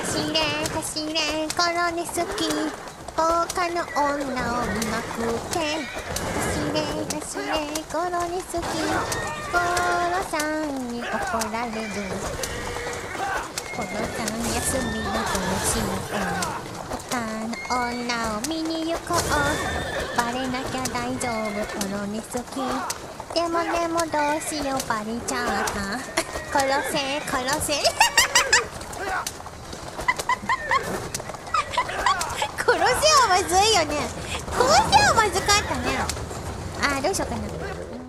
走れ走れコロネ好き。他の女を見まくって走れ走れコロネ好き。コロさんに怒られる。コロさん休みの日他の女を見に行こう。バレなきゃ大丈夫。コロネ好き。でもでもどうしよう。バレちゃった殺せ殺せ 殺せはまずいよね。殺せはまずかったね。あーどうしようかな。